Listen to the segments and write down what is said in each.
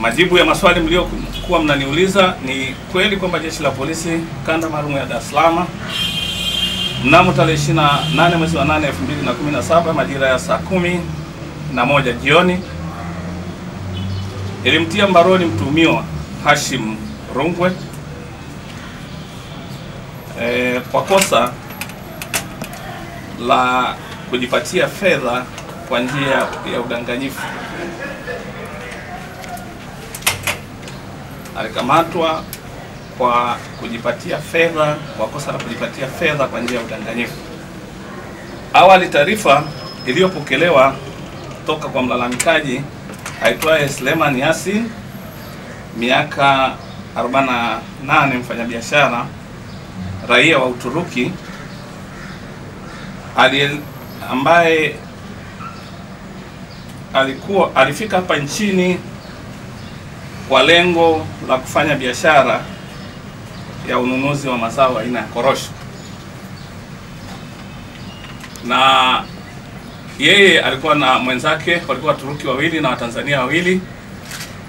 Majibu ya maswali mliokuwa mnaniuliza ni kweli kwamba jeshi la polisi kanda maalum ya Dar es Salaam mnamo tarehe 28 mwezi wa 8 2017 majira ya saa kumi na moja jioni ilimtia mbaroni mtuhumiwa Hashim Rungwe e, kwa kosa la kujipatia fedha kwa njia ya udanganyifu. Alikamatwa kwa kujipatia fedha kwa kosa la kujipatia fedha kwa njia ya udanganyifu. Awali, taarifa iliyopokelewa toka kwa mlalamikaji aitwaye Sleman Yasin, miaka 48, mfanyabiashara raia wa Uturuki ali ambaye alikuwa alifika hapa nchini kwa lengo la kufanya biashara ya ununuzi wa mazao aina ya korosho, na yeye alikuwa na mwenzake, walikuwa Waturuki wawili na Watanzania wawili,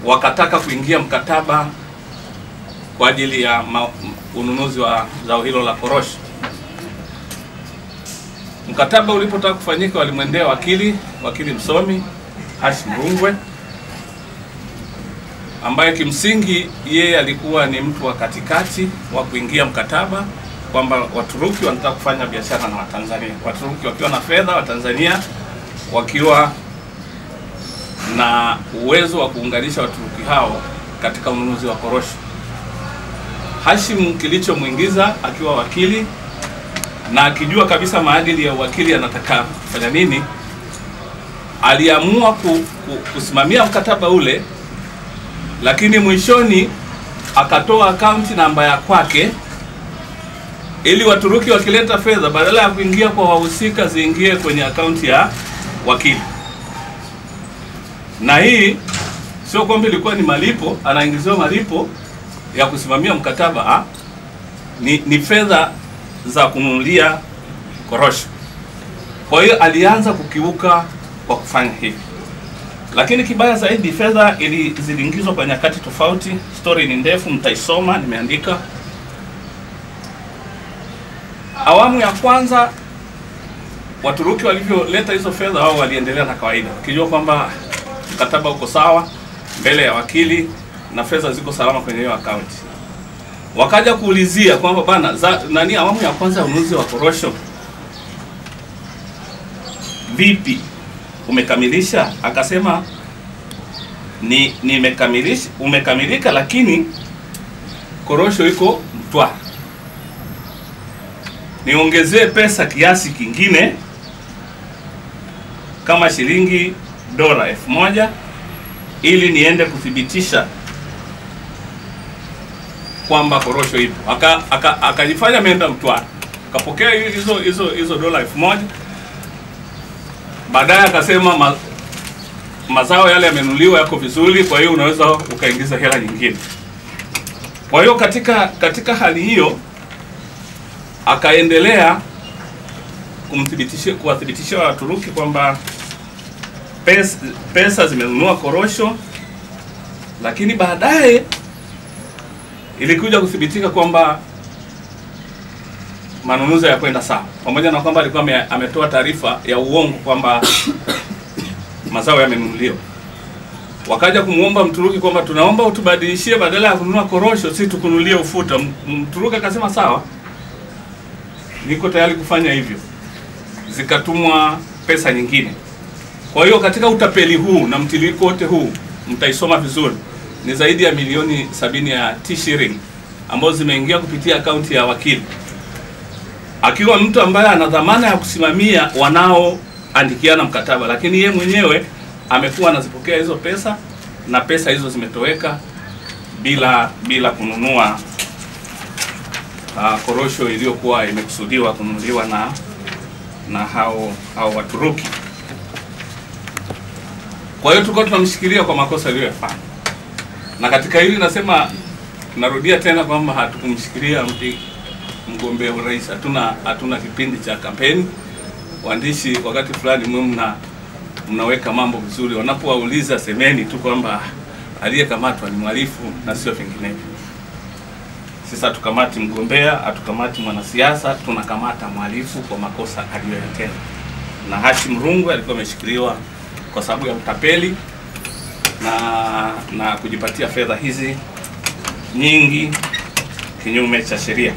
wakataka kuingia mkataba kwa ajili ya ununuzi wa zao hilo la korosho. Mkataba ulipotaka kufanyika, walimwendea wakili wakili msomi Hashim Rungwe ambaye kimsingi yeye alikuwa ni mtu wa katikati wa kuingia mkataba kwamba Waturuki wanataka kufanya biashara na Watanzania, Waturuki wakiwa na fedha, Watanzania wakiwa na uwezo wa kuunganisha Waturuki hao katika ununuzi wa korosho. Hashim kilichomwingiza akiwa wakili na akijua kabisa maadili ya uwakili anataka kufanya nini, aliamua ku, ku, kusimamia mkataba ule, lakini mwishoni akatoa akaunti namba ya kwake ili Waturuki wakileta fedha badala ya kuingia kwa wahusika ziingie kwenye akaunti ya wakili. Na hii sio kwamba ilikuwa ni malipo, anaingiziwa malipo ya kusimamia mkataba ha? Ni, ni fedha za kununulia korosho. Kwa hiyo alianza kukiuka kwa kufanya hivi, lakini kibaya zaidi, fedha ili ziliingizwa kwa nyakati tofauti. Story ni ndefu, mtaisoma, nimeandika. Awamu ya kwanza Waturuki walivyoleta hizo fedha, wao waliendelea na kawaida, wakijua kwamba mkataba uko sawa mbele ya wakili na fedha ziko salama kwenye hiyo akaunti. Wakaja kuulizia kwamba bana za, nani awamu ya kwanza ya ununuzi wa korosho vipi, umekamilisha? Akasema ni nimekamilisha, umekamilika, lakini korosho iko Mtwara, niongezee pesa kiasi kingine kama shilingi dola elfu moja ili niende kuthibitisha kwamba korosho ipo. Akajifanya aka, aka ameenda Mtwara, akapokea hizo hizo hizo dola elfu moja baadaye akasema ma, mazao yale yamenuliwa yako vizuri, kwa hiyo unaweza ukaingiza hela nyingine. Kwa hiyo katika katika hali hiyo akaendelea kumthibitishia kuwathibitishia Waturuki kwamba pesa, pesa zimenunua korosho, lakini baadaye ilikuja kuthibitika kwamba manunuzi ya kwenda sawa, pamoja na kwamba alikuwa ametoa taarifa ya uongo kwamba mazao yamenunuliwa. Wakaja kumwomba Mturuki kwamba tunaomba utubadilishie, badala ya kununua korosho, si tukunulie ufuta. Mturuki akasema sawa, niko tayari kufanya hivyo. Zikatumwa pesa nyingine. Kwa hiyo katika utapeli huu na mtiririko wote huu mtaisoma vizuri, ni zaidi ya milioni sabini ya T-shilling ambazo zimeingia kupitia akaunti ya wakili, akiwa mtu ambaye ana dhamana ya kusimamia wanaoandikiana mkataba, lakini ye mwenyewe amekuwa anazipokea hizo pesa na pesa hizo zimetoweka bila bila kununua uh, korosho iliyokuwa imekusudiwa kununuliwa na na hao hao Waturuki. Kwa hiyo tulikuwa tunamshikilia kwa makosa aliyoyafanya, na katika hili nasema, narudia tena kwamba hatukumshikilia mgombea urais. Hatuna hatuna kipindi cha kampeni. Waandishi wakati fulani mwe mna mnaweka mambo vizuri, wanapowauliza semeni tu kwamba aliyekamatwa ni mhalifu na sio vinginevyo. Sisi hatukamati mgombea, hatukamati mwanasiasa, tunakamata mhalifu kwa makosa aliyoyatenda. Na Hashim Rungwe alikuwa ameshikiliwa kwa sababu ya utapeli na na kujipatia fedha hizi nyingi kinyume cha sheria.